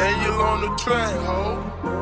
Yeah, you on the track, ho.